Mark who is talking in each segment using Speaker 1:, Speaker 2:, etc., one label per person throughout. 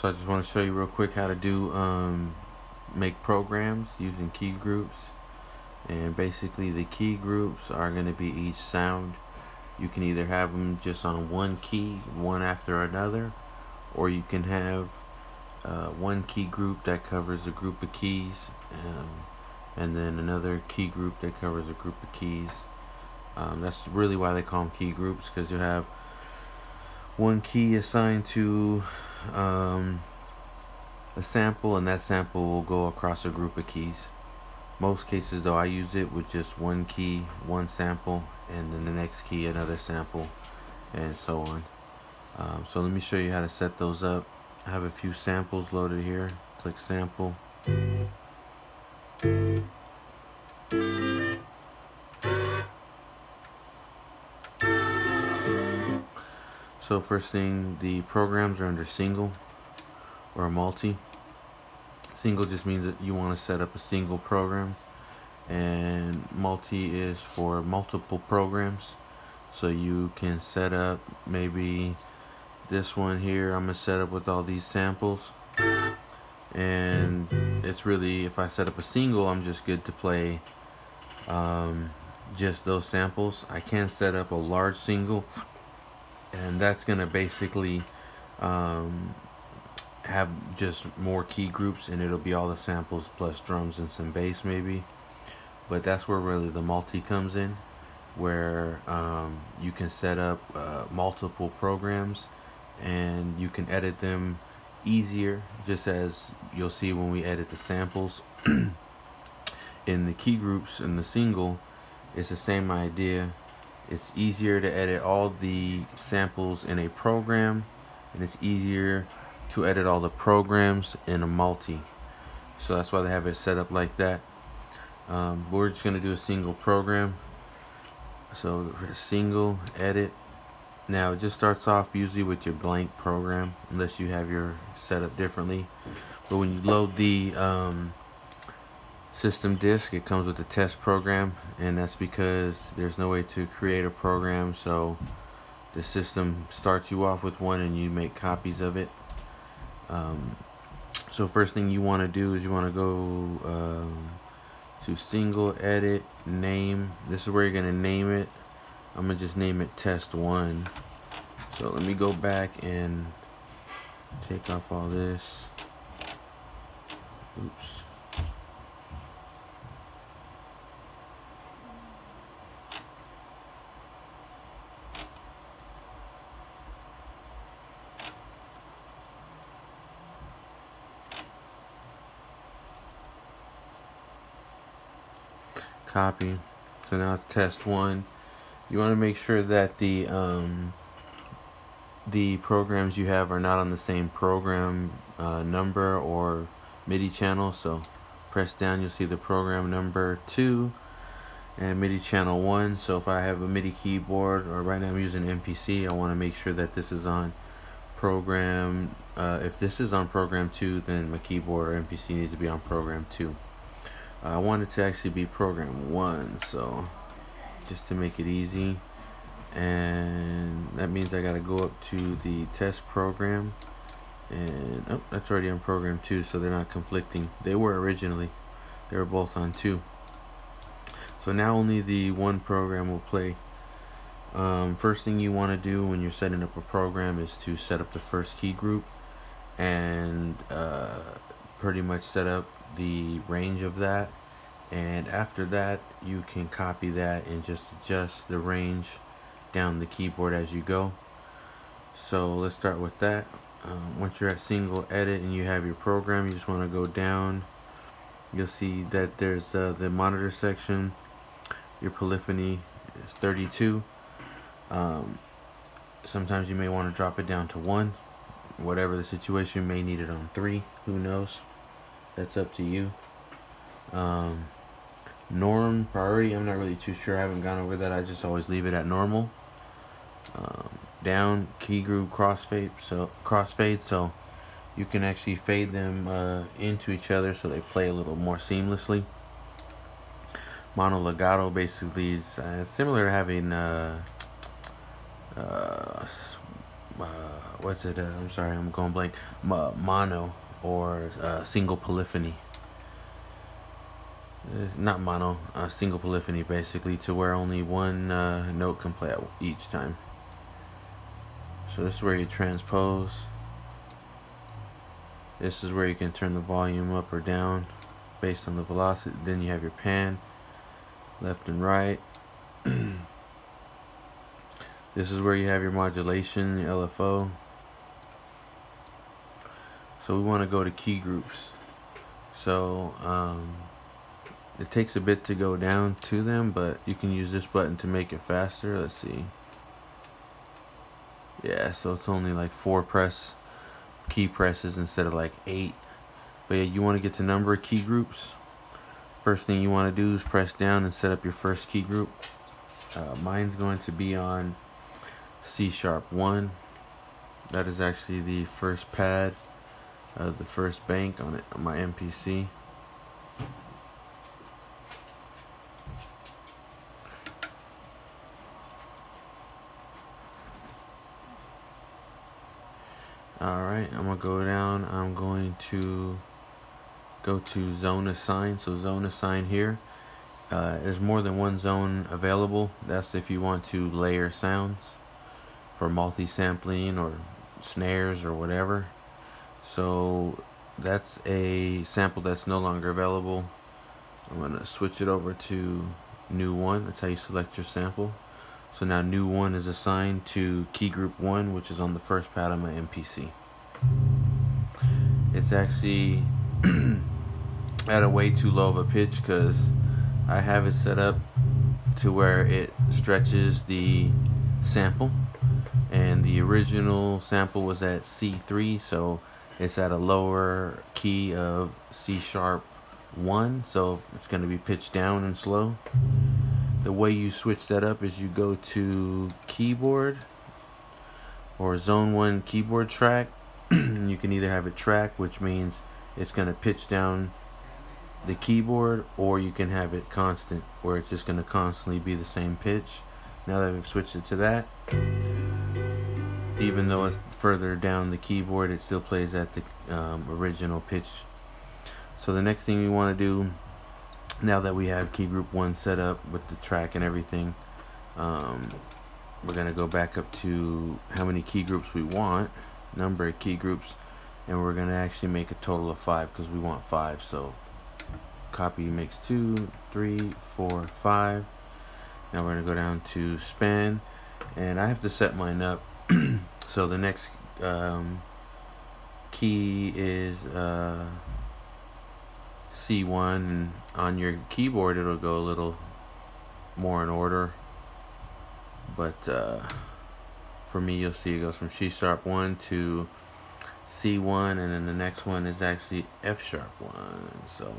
Speaker 1: so I just want to show you real quick how to do um, make programs using key groups. And basically the key groups are going to be each sound. You can either have them just on one key one after another or you can have uh, one key group that covers a group of keys um, and then another key group that covers a group of keys. Um, that's really why they call them key groups because you have one key assigned to um, a sample and that sample will go across a group of keys. Most cases though I use it with just one key one sample and then the next key another sample and so on. Um, so let me show you how to set those up. I have a few samples loaded here. Click sample So first thing, the programs are under single or multi. Single just means that you want to set up a single program and multi is for multiple programs. So you can set up maybe this one here I'm gonna set up with all these samples and it's really if I set up a single I'm just good to play um, just those samples I can set up a large single and that's gonna basically um, have just more key groups and it'll be all the samples plus drums and some bass maybe. But that's where really the multi comes in where um, you can set up uh, multiple programs and you can edit them easier just as you'll see when we edit the samples. In the key groups in the single it's the same idea it's easier to edit all the samples in a program and it's easier to edit all the programs in a multi. So that's why they have it set up like that. Um, we're just going to do a single program. So single edit. Now it just starts off usually with your blank program unless you have your setup differently. But when you load the um, system disk it comes with the test program and that's because there's no way to create a program so the system starts you off with one and you make copies of it. Um, so first thing you want to do is you want to go um, to single edit name. This is where you're gonna name it. I'm gonna just name it test one. So let me go back and take off all this. Oops copy. So now it's test one. You want to make sure that the um, the programs you have are not on the same program uh, number or MIDI channel. So press down you'll see the program number 2 and MIDI channel 1 so if I have a MIDI keyboard or right now I'm using MPC I want to make sure that this is on program uh, if this is on program 2 then my keyboard or MPC needs to be on program 2 I want it to actually be program one so just to make it easy. And that means I gotta go up to the test program. And oh that's already on program two so they're not conflicting. They were originally. They were both on two. So now only the one program will play. Um, first thing you want to do when you're setting up a program is to set up the first key group and uh, pretty much set up the range of that. And after that you can copy that and just adjust the range down the keyboard as you go. So let's start with that. Um, once you're at single edit and you have your program you just want to go down. You'll see that there's uh, the monitor section. Your polyphony is 32 um, sometimes you may want to drop it down to one. Whatever the situation you may need it on three. Who knows that's up to you. Um, norm priority I'm not really too sure. I haven't gone over that. I just always leave it at normal. Um, down key group crossfade so crossfade so you can actually fade them uh, into each other so they play a little more seamlessly. Mono legato basically is uh, similar to having uh, uh, uh, what's it? Uh, I'm sorry, I'm going blank. mono or uh, single polyphony. Uh, not mono, uh, single polyphony basically, to where only one uh, note can play out each time. So this is where you transpose. This is where you can turn the volume up or down based on the velocity. Then you have your pan, left and right. this is where you have your modulation, your LFO. So we want to go to key groups. So um, it takes a bit to go down to them, but you can use this button to make it faster. Let's see. Yeah, so it's only like four press key presses instead of like eight. But yeah, you want to get to number of key groups. First thing you want to do is press down and set up your first key group. Uh, mine's going to be on C sharp 1. That is actually the first pad of the first bank on it on my MPC. Alright, I'm going to go down. I'm going to go to zone assign. So zone assign here. Uh, there's more than one zone available. That's if you want to layer sounds for multi-sampling or snares or whatever. So that's a sample that's no longer available. I'm going to switch it over to new one. That's how you select your sample. So now new one is assigned to key group one, which is on the first pad of my MPC. It's actually at a way too low of a pitch because I have it set up to where it stretches the sample and the original sample was at C3 so it's at a lower key of C sharp 1 so it's going to be pitched down and slow. The way you switch that up is you go to keyboard or zone 1 keyboard track. You can either have it track which means it's going to pitch down the keyboard or you can have it constant where it's just going to constantly be the same pitch. Now that we've switched it to that even though it's further down the keyboard it still plays at the um, original pitch. So the next thing we want to do now that we have key group 1 set up with the track and everything um, we're going to go back up to how many key groups we want number of key groups and we're going to actually make a total of five because we want five so copy makes two three four five. Now we're to go down to span and I have to set mine up so the next um, key is uh, C1 and on your keyboard it'll go a little more in order. But uh, for me you'll see it goes from C sharp 1 to C1 and then the next one is actually F sharp 1 so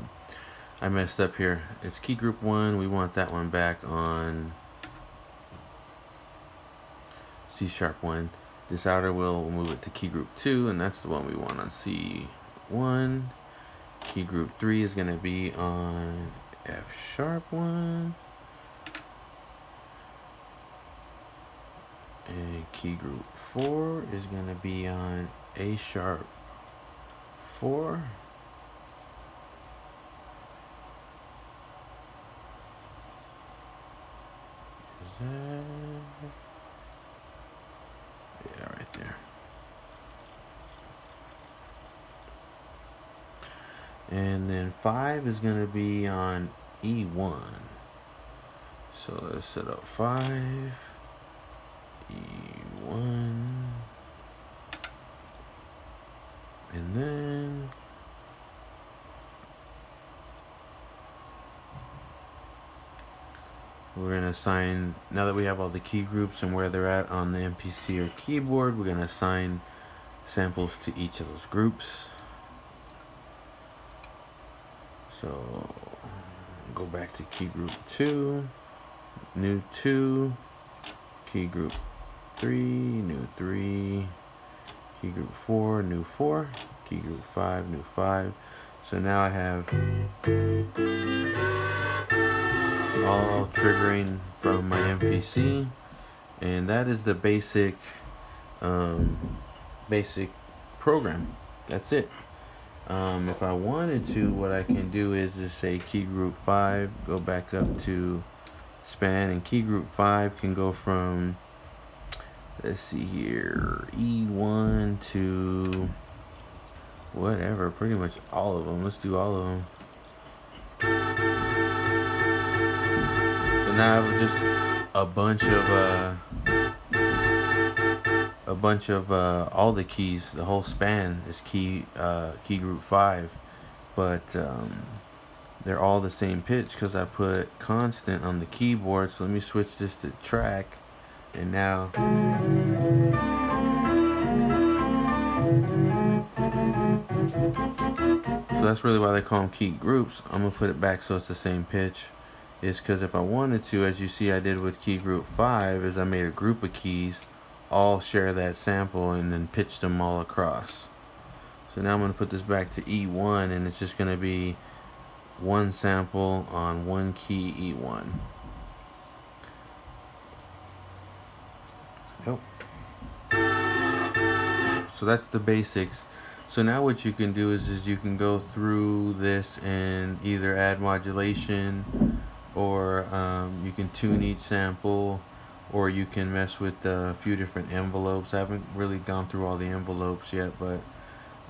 Speaker 1: I messed up here. It's key group 1 we want that one back on C sharp 1 this outer will move it to key group 2 and that's the one we want on C1 key group 3 is going to be on F sharp 1 and key group 4 is going to be on A sharp 4 is that yeah right there and then 5 is going to be on E1 so let's set up 5 E1 and then we're going to assign now that we have all the key groups and where they're at on the MPC or keyboard we're going to assign samples to each of those groups so go back to key group 2 new 2 key group 3, new 3, key group 4, new 4, key group 5, new 5. So now I have all triggering from my MPC and that is the basic um, basic program. That's it. Um, if I wanted to, what I can do is just say key group 5, go back up to span, and key group 5 can go from, let's see here, E1 to whatever, pretty much all of them. Let's do all of them. So now I have just a bunch of, uh, a bunch of uh, all the keys. The whole span is key uh, key group five, but um, they're all the same pitch because I put constant on the keyboard. So let me switch this to track, and now. So that's really why they call them key groups. I'm gonna put it back so it's the same pitch. Is because if I wanted to, as you see I did with key group 5, is I made a group of keys all share that sample and then pitch them all across. So now I'm going to put this back to E1 and it's just going to be one sample on one key E1. Yep. So that's the basics. So now what you can do is, is you can go through this and either add modulation or um, you can tune each sample or you can mess with a few different envelopes. I haven't really gone through all the envelopes yet, but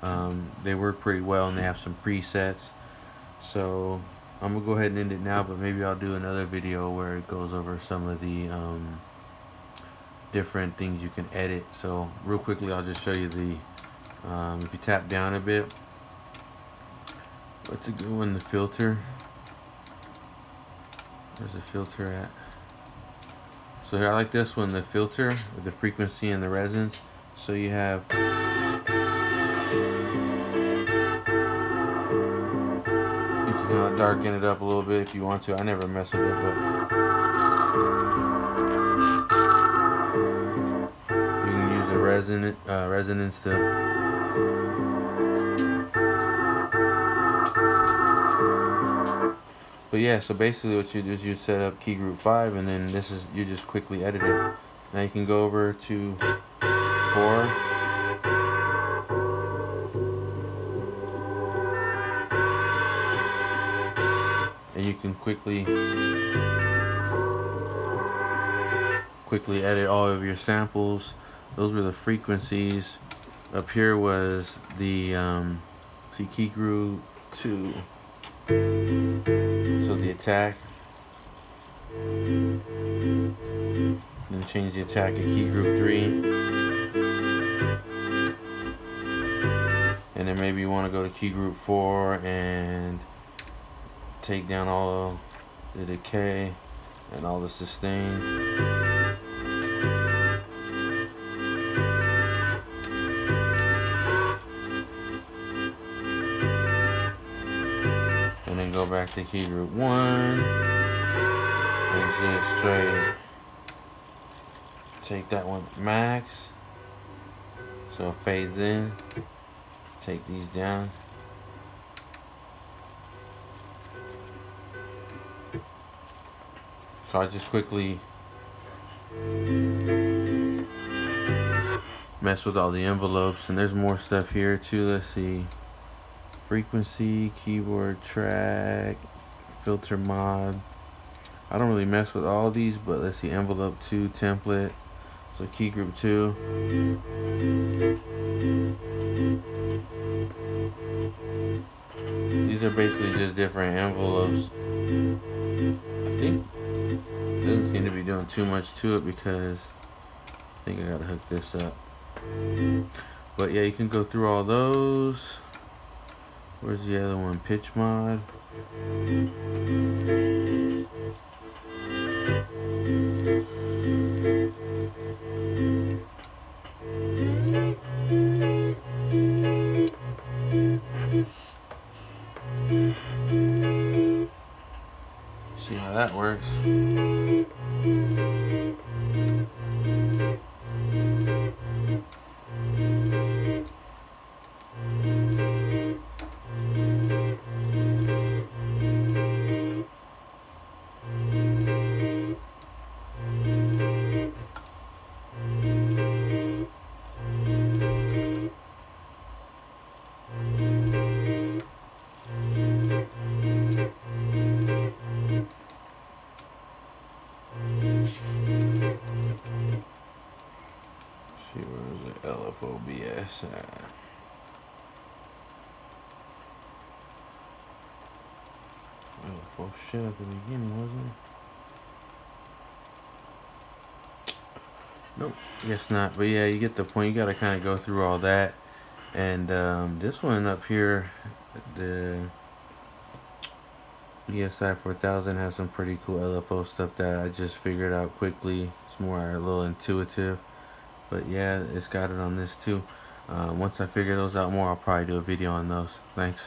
Speaker 1: um, they work pretty well and they have some presets. So I'm gonna go ahead and end it now, but maybe I'll do another video where it goes over some of the um, different things you can edit. So real quickly, I'll just show you the, um, if you tap down a bit, what's a good one, the filter. Where's the filter at? So here I like this one, the filter with the frequency and the resonance. So you have you can kind of darken it up a little bit if you want to. I never mess with it, but you can use the resonant uh, resonance to But yeah, so basically what you do is you set up key group 5 and then this is, you just quickly edit it. Now you can go over to 4. And you can quickly quickly edit all of your samples. Those were the frequencies. Up here was the um, see key group 2 the attack. Then change the attack to key group 3. And then maybe you want to go to key group 4 and take down all the decay and all the sustain. To key group one. And just straight take that one max. So it fades in. Take these down. So I just quickly mess with all the envelopes. And there's more stuff here too. Let's see frequency, keyboard track, filter mod. I don't really mess with all these, but let's see, envelope 2, template. So key group 2. These are basically just different envelopes. I think doesn't seem to be doing too much to it because I think I gotta hook this up. But yeah, you can go through all those. Where's the other one? Pitch mod. LFO shit at the beginning, wasn't it? Nope, guess not. But yeah, you get the point. You got to kind of go through all that. And um, this one up here, the ESI 4000 has some pretty cool LFO stuff that I just figured out quickly. It's more a little intuitive. But yeah, it's got it on this too. Uh, once I figure those out more, I'll probably do a video on those. Thanks.